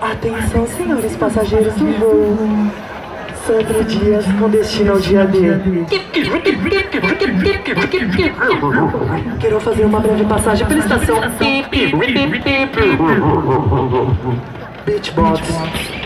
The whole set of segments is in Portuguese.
Atenção, senhores passageiros do voo. Sandro Dias com destino ao dia D. Quero fazer uma breve passagem pela estação Beachbox. Beach Box.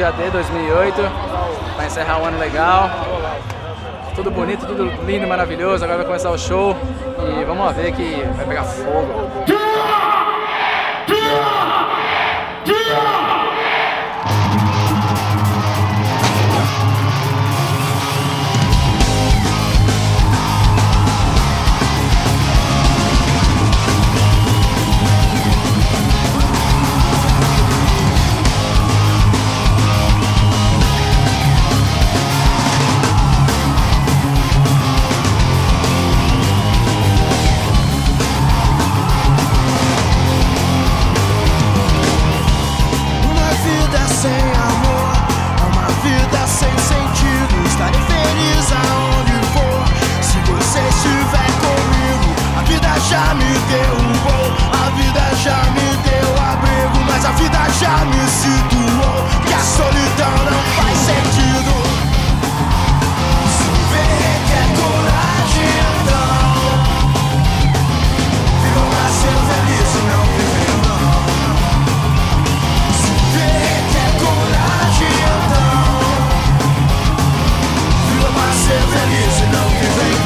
Mais um dia D 2008, vai encerrar um ano legal. Tudo bonito, tudo lindo, maravilhoso. Agora vai começar o show e vamos lá ver que vai pegar fogo. Isso não... only thing